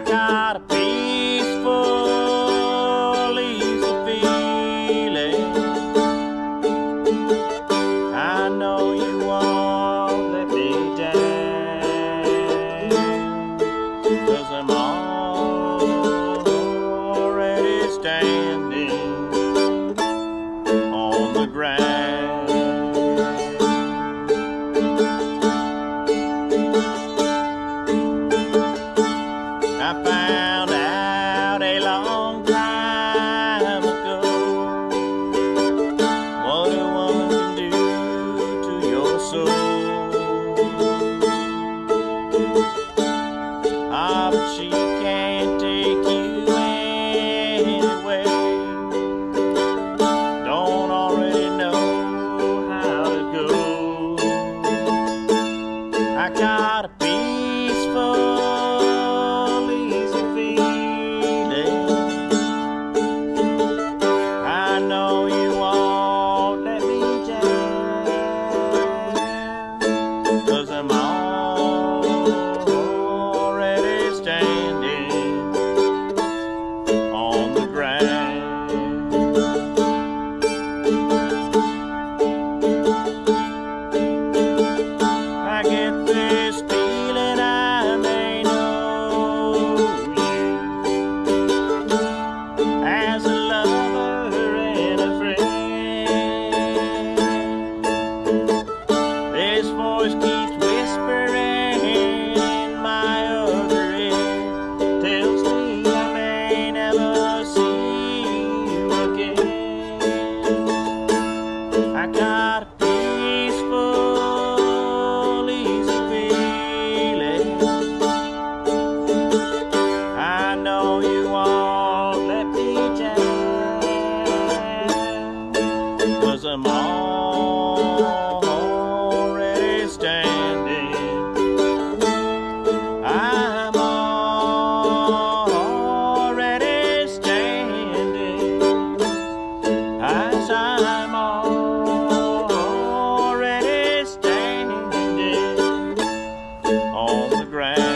got a peaceful, easy feeling. I know you won't let me down, cause I'm already standing I found out a long time ago what a woman can do to your soul. Ah, but she can't take you anyway. Don't already know how to go. I got already standing as I'm already standing on the ground.